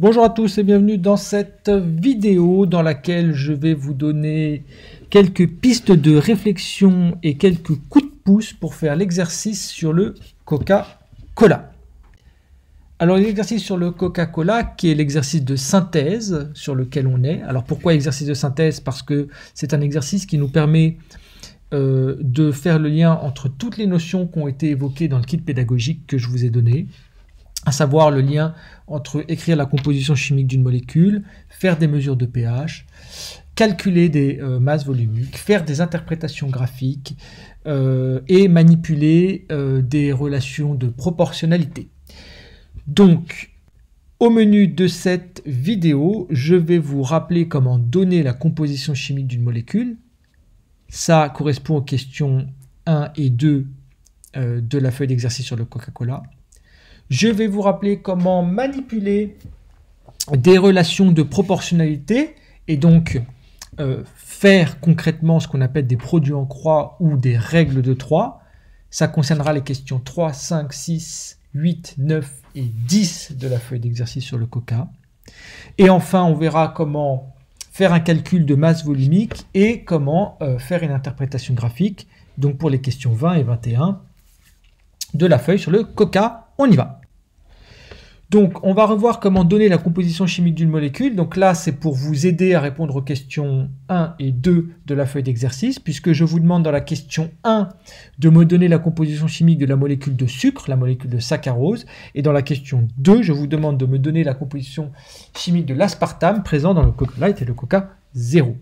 Bonjour à tous et bienvenue dans cette vidéo dans laquelle je vais vous donner quelques pistes de réflexion et quelques coups de pouce pour faire l'exercice sur le Coca-Cola. Alors l'exercice sur le Coca-Cola qui est l'exercice de synthèse sur lequel on est. Alors pourquoi exercice de synthèse? Parce que c'est un exercice qui nous permet euh, de faire le lien entre toutes les notions qui ont été évoquées dans le kit pédagogique que je vous ai donné à savoir le lien entre écrire la composition chimique d'une molécule, faire des mesures de pH, calculer des euh, masses volumiques, faire des interprétations graphiques euh, et manipuler euh, des relations de proportionnalité. Donc, au menu de cette vidéo, je vais vous rappeler comment donner la composition chimique d'une molécule. Ça correspond aux questions 1 et 2 de la feuille d'exercice sur le Coca-Cola. Je vais vous rappeler comment manipuler des relations de proportionnalité et donc euh, faire concrètement ce qu'on appelle des produits en croix ou des règles de 3. Ça concernera les questions 3, 5, 6, 8, 9 et 10 de la feuille d'exercice sur le coca. Et enfin, on verra comment faire un calcul de masse volumique et comment euh, faire une interprétation graphique, donc pour les questions 20 et 21 de la feuille sur le coca. On y va donc, on va revoir comment donner la composition chimique d'une molécule. Donc là, c'est pour vous aider à répondre aux questions 1 et 2 de la feuille d'exercice, puisque je vous demande dans la question 1 de me donner la composition chimique de la molécule de sucre, la molécule de saccharose, et dans la question 2, je vous demande de me donner la composition chimique de l'aspartame présent dans le Coca Light et le Coca 0.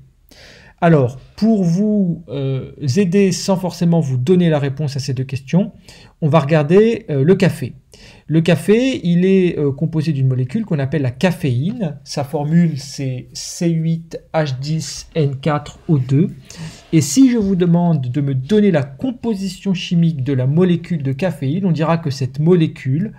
Alors, pour vous euh, aider sans forcément vous donner la réponse à ces deux questions, on va regarder euh, le café. Le café, il est euh, composé d'une molécule qu'on appelle la caféine. Sa formule, c'est C8H10N4O2. Et si je vous demande de me donner la composition chimique de la molécule de caféine, on dira que cette molécule,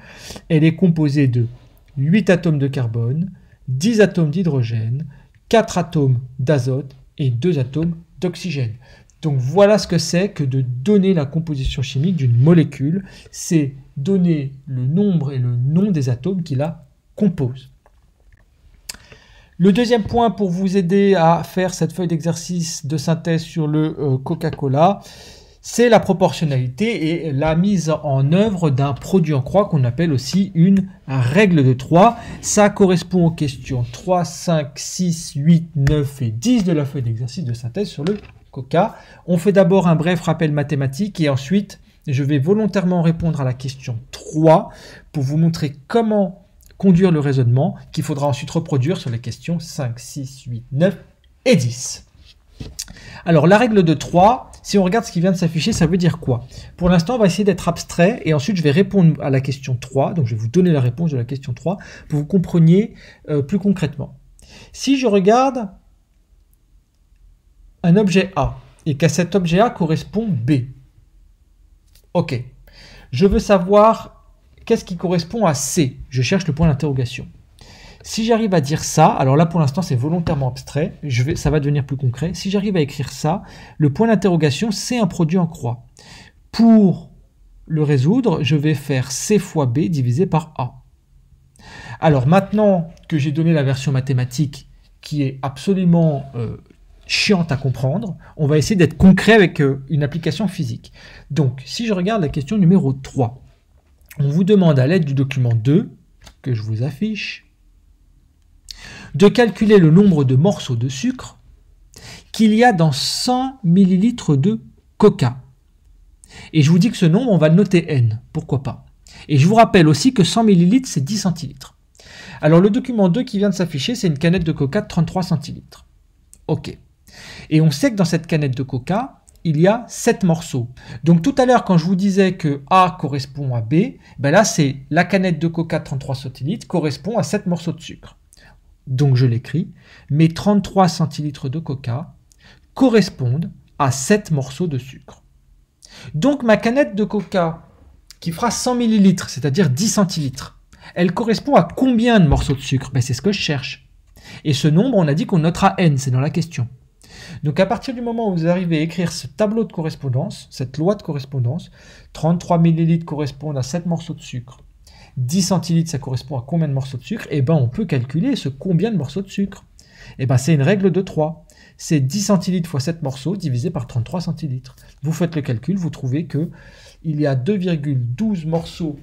elle est composée de 8 atomes de carbone, 10 atomes d'hydrogène, 4 atomes d'azote et deux atomes d'oxygène. Donc voilà ce que c'est que de donner la composition chimique d'une molécule. C'est donner le nombre et le nom des atomes qui la composent. Le deuxième point pour vous aider à faire cette feuille d'exercice de synthèse sur le euh, Coca-Cola, c'est la proportionnalité et la mise en œuvre d'un produit en croix qu'on appelle aussi une règle de 3. Ça correspond aux questions 3, 5, 6, 8, 9 et 10 de la feuille d'exercice de synthèse sur le Coca. On fait d'abord un bref rappel mathématique et ensuite je vais volontairement répondre à la question 3 pour vous montrer comment conduire le raisonnement qu'il faudra ensuite reproduire sur les questions 5, 6, 8, 9 et 10. Alors la règle de 3, si on regarde ce qui vient de s'afficher, ça veut dire quoi? Pour l'instant, on va essayer d'être abstrait et ensuite je vais répondre à la question 3. Donc je vais vous donner la réponse de la question 3 pour que vous compreniez euh, plus concrètement. Si je regarde un objet A et qu'à cet objet A correspond B. Ok. Je veux savoir qu'est-ce qui correspond à C? Je cherche le point d'interrogation. Si j'arrive à dire ça, alors là pour l'instant c'est volontairement abstrait, ça va devenir plus concret. Si j'arrive à écrire ça, le point d'interrogation c'est un produit en croix. Pour le résoudre, je vais faire C fois B divisé par A. Alors maintenant que j'ai donné la version mathématique qui est absolument euh, chiante à comprendre, on va essayer d'être concret avec euh, une application physique. Donc si je regarde la question numéro 3, on vous demande à l'aide du document 2 que je vous affiche de calculer le nombre de morceaux de sucre qu'il y a dans 100 ml de coca. Et je vous dis que ce nombre, on va le noter n, pourquoi pas. Et je vous rappelle aussi que 100 ml, c'est 10 centilitres. Alors le document 2 qui vient de s'afficher, c'est une canette de coca de 33 centilitres. Ok. Et on sait que dans cette canette de coca, il y a 7 morceaux. Donc tout à l'heure, quand je vous disais que A correspond à B, ben là, c'est la canette de coca de 33 centilitres correspond à 7 morceaux de sucre donc je l'écris, mes 33 centilitres de coca correspondent à 7 morceaux de sucre. Donc ma canette de coca, qui fera 100 millilitres, c'est-à-dire 10 centilitres, elle correspond à combien de morceaux de sucre? Ben, C'est ce que je cherche. Et ce nombre, on a dit qu'on notera n, c'est dans la question. Donc à partir du moment où vous arrivez à écrire ce tableau de correspondance, cette loi de correspondance, 33 millilitres correspondent à 7 morceaux de sucre, 10 centilitres, ça correspond à combien de morceaux de sucre? Et eh ben, on peut calculer ce combien de morceaux de sucre. Et eh ben, c'est une règle de 3. C'est 10 centilitres fois 7 morceaux divisé par 33 centilitres. Vous faites le calcul, vous trouvez que il y a 2,12 morceaux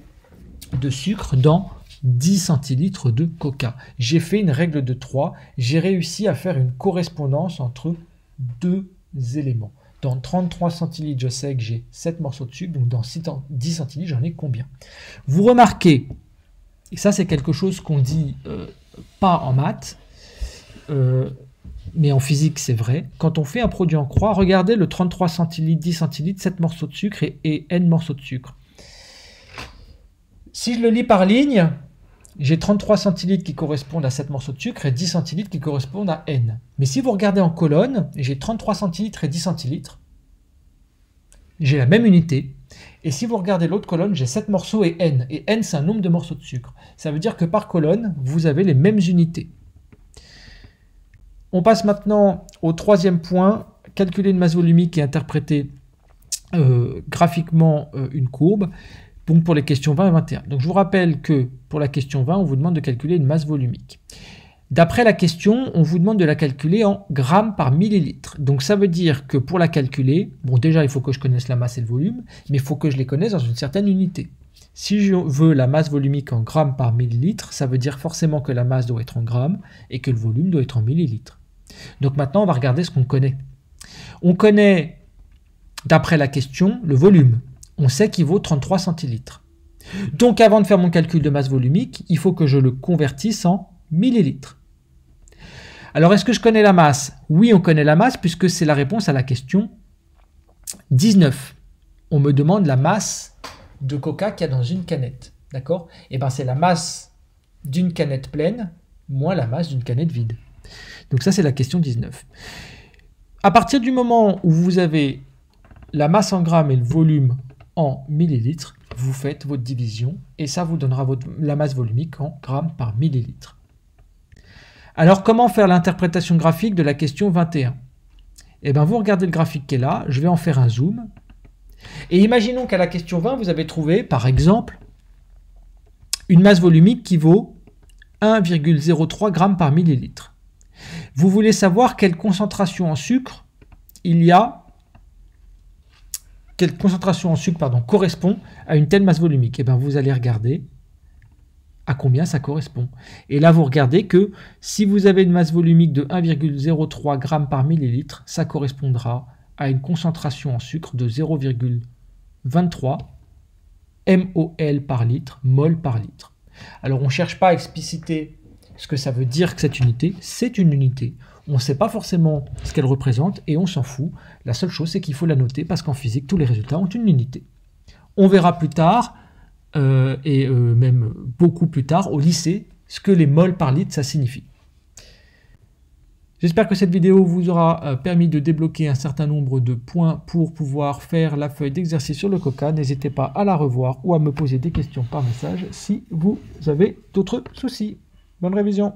de sucre dans 10 centilitres de coca. J'ai fait une règle de 3. J'ai réussi à faire une correspondance entre deux éléments. Dans 33 centilitres, je sais que j'ai 7 morceaux de sucre, donc dans 10 centilitres, j'en ai combien? Vous remarquez, et ça c'est quelque chose qu'on dit euh, pas en maths, euh, mais en physique c'est vrai, quand on fait un produit en croix, regardez le 33 centilitres, 10 centilitres, 7 morceaux de sucre et, et n morceaux de sucre. Si je le lis par ligne, j'ai 33 centilitres qui correspondent à 7 morceaux de sucre et 10 centilitres qui correspondent à N. Mais si vous regardez en colonne, j'ai 33 centilitres et 10 centilitres. J'ai la même unité. Et si vous regardez l'autre colonne, j'ai 7 morceaux et N. Et N, c'est un nombre de morceaux de sucre. Ça veut dire que par colonne, vous avez les mêmes unités. On passe maintenant au troisième point, calculer une masse volumique et interpréter euh, graphiquement euh, une courbe donc pour les questions 20 et 21. Donc je vous rappelle que pour la question 20, on vous demande de calculer une masse volumique. D'après la question, on vous demande de la calculer en grammes par millilitre. Donc ça veut dire que pour la calculer, bon déjà il faut que je connaisse la masse et le volume, mais il faut que je les connaisse dans une certaine unité. Si je veux la masse volumique en grammes par millilitre, ça veut dire forcément que la masse doit être en grammes et que le volume doit être en millilitres. Donc maintenant on va regarder ce qu'on connaît. On connaît, d'après la question, le volume on sait qu'il vaut 33 centilitres. Donc avant de faire mon calcul de masse volumique, il faut que je le convertisse en millilitres. Alors est-ce que je connais la masse? Oui, on connaît la masse puisque c'est la réponse à la question 19. On me demande la masse de coca qu'il y a dans une canette. D'accord? Et eh bien c'est la masse d'une canette pleine moins la masse d'une canette vide. Donc ça c'est la question 19. À partir du moment où vous avez la masse en grammes et le volume en millilitres, vous faites votre division et ça vous donnera votre, la masse volumique en grammes par millilitre. Alors comment faire l'interprétation graphique de la question 21 Eh bien vous regardez le graphique qui est là, je vais en faire un zoom. Et imaginons qu'à la question 20, vous avez trouvé, par exemple, une masse volumique qui vaut 1,03 g par millilitre. Vous voulez savoir quelle concentration en sucre il y a quelle concentration en sucre correspond à une telle masse volumique eh bien vous allez regarder à combien ça correspond. Et là, vous regardez que si vous avez une masse volumique de 1,03 g par millilitre, ça correspondra à une concentration en sucre de 0,23 mol par litre, mol par litre. Alors on ne cherche pas à expliciter ce que ça veut dire que cette unité, c'est une unité. On ne sait pas forcément ce qu'elle représente et on s'en fout. La seule chose, c'est qu'il faut la noter parce qu'en physique, tous les résultats ont une unité. On verra plus tard, euh, et euh, même beaucoup plus tard, au lycée, ce que les moles par litre, ça signifie. J'espère que cette vidéo vous aura euh, permis de débloquer un certain nombre de points pour pouvoir faire la feuille d'exercice sur le coca. N'hésitez pas à la revoir ou à me poser des questions par message si vous avez d'autres soucis. Bonne révision